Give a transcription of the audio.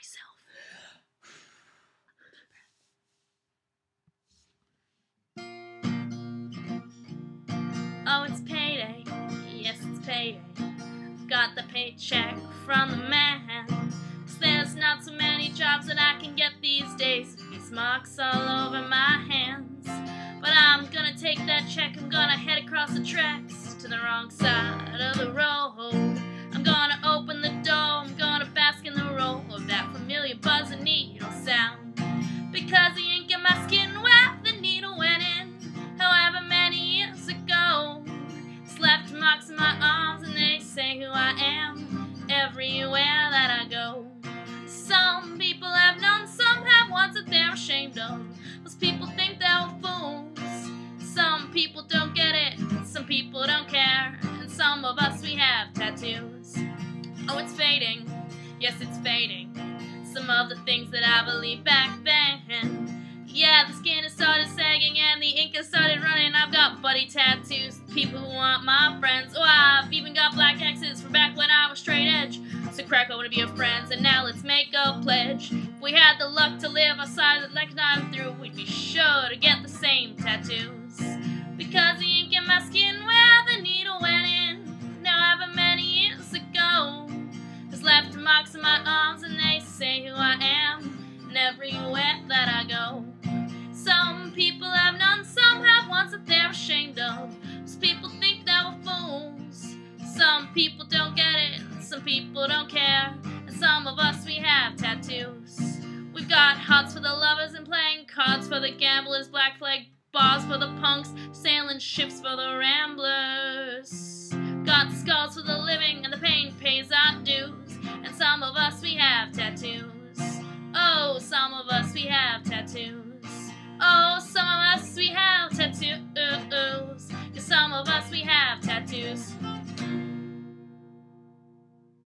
myself. Oh, it's payday. Yes, it's payday. Got the paycheck from the man. Cause there's not so many jobs that I can get these days. These marks all over my hands. But I'm gonna take that check. I'm gonna head across the tracks to the wrong side of the road. In my arms and they say who I am everywhere that I go. Some people have known, some have ones that they're ashamed of. Most people think they're fools. Some people don't get it, some people don't care. And some of us, we have tattoos. Oh, it's fading, yes, it's fading. Some of the things that I believed back then. Yeah, the skin is started to and the ink has started running. I've got buddy tattoos, people who want my friends. Oh, I've even got black X's from back when I was straight edge. So crack, I wanna be your friends, and now let's make a pledge. If we had the luck to live outside the next time through, we'd be sure to get the same tattoos. Because the ink in my skin where the needle went in, now however many years ago, has left marks in my arms, and they say who I am, and everywhere Some people don't get it, some people don't care. And some of us, we have tattoos. We've got hearts for the lovers and playing cards for the gamblers, black flag bars for the punks, sailing ships for the ramblers. Got scars for the living, and the pain pays our dues. And some of us, we have tattoos. Oh, some of us, we have tattoos. Oh, some of us, we have tattoos. Some of us, we have tattoos.